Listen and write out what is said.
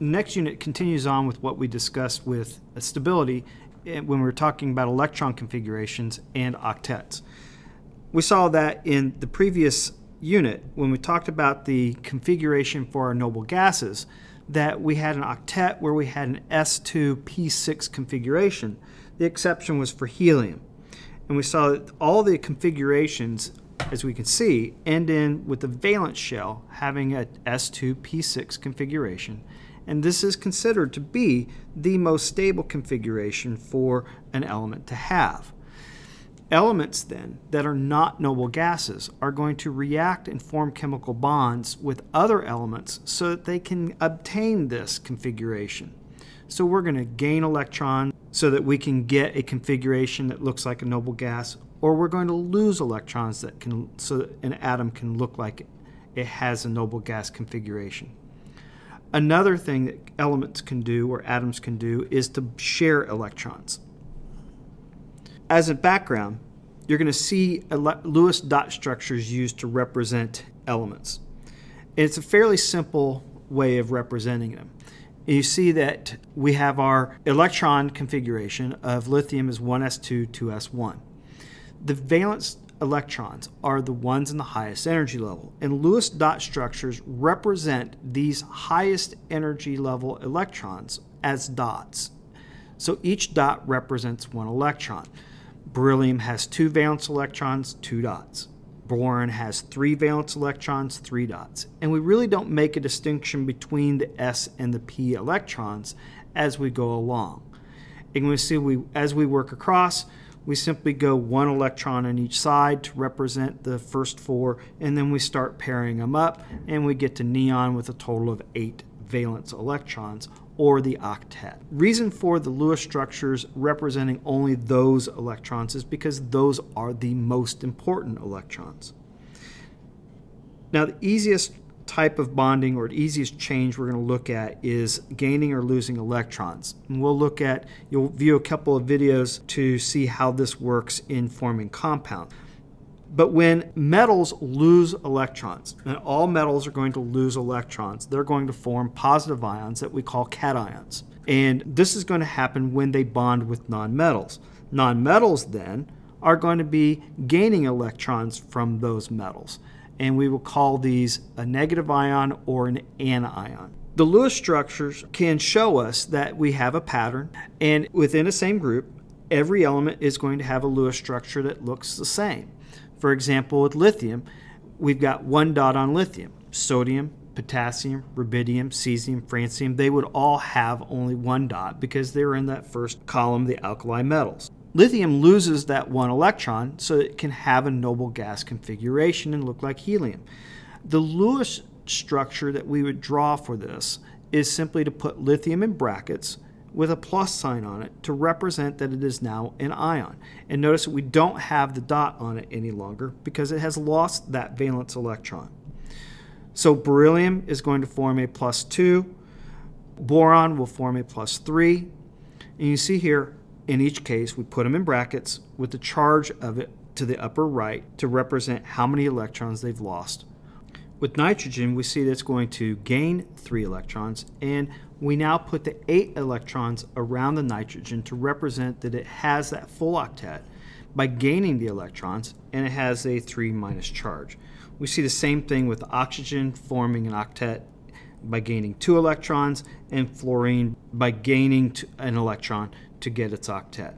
next unit continues on with what we discussed with stability eh, when we were talking about electron configurations and octets. We saw that in the previous unit when we talked about the configuration for our noble gases that we had an octet where we had an S2P6 configuration. The exception was for helium. And we saw that all the configurations, as we can see, end in with the valence shell having a S2P6 configuration. And this is considered to be the most stable configuration for an element to have. Elements, then, that are not noble gases are going to react and form chemical bonds with other elements so that they can obtain this configuration. So we're going to gain electrons so that we can get a configuration that looks like a noble gas, or we're going to lose electrons that can so that an atom can look like it has a noble gas configuration. Another thing that elements can do or atoms can do is to share electrons. As a background, you're going to see Lewis dot structures used to represent elements. It's a fairly simple way of representing them. You see that we have our electron configuration of lithium as 1s2, 2s1. The valence electrons are the ones in the highest energy level, and Lewis dot structures represent these highest energy level electrons as dots. So each dot represents one electron. Beryllium has two valence electrons, two dots. Boron has three valence electrons, three dots. And we really don't make a distinction between the s and the p electrons as we go along. And we see we as we work across, we simply go one electron on each side to represent the first four, and then we start pairing them up, and we get to neon with a total of eight valence electrons, or the octet. Reason for the Lewis structures representing only those electrons is because those are the most important electrons. Now the easiest type of bonding or easiest change we're going to look at is gaining or losing electrons. And we'll look at, you'll view a couple of videos to see how this works in forming compounds. But when metals lose electrons, and all metals are going to lose electrons, they're going to form positive ions that we call cations. And this is going to happen when they bond with nonmetals. Nonmetals then are going to be gaining electrons from those metals. And we will call these a negative ion or an anion. The Lewis structures can show us that we have a pattern, and within a same group, every element is going to have a Lewis structure that looks the same. For example, with lithium, we've got one dot on lithium. Sodium, potassium, rubidium, cesium, francium, they would all have only one dot because they're in that first column, the alkali metals. Lithium loses that one electron so it can have a noble gas configuration and look like helium. The Lewis structure that we would draw for this is simply to put lithium in brackets with a plus sign on it to represent that it is now an ion. And notice that we don't have the dot on it any longer because it has lost that valence electron. So beryllium is going to form a plus 2, boron will form a plus 3, and you see here, in each case, we put them in brackets with the charge of it to the upper right to represent how many electrons they've lost. With nitrogen, we see that it's going to gain 3 electrons, and we now put the 8 electrons around the nitrogen to represent that it has that full octet by gaining the electrons, and it has a 3 minus charge. We see the same thing with oxygen forming an octet by gaining 2 electrons, and fluorine by gaining an electron to get its octet.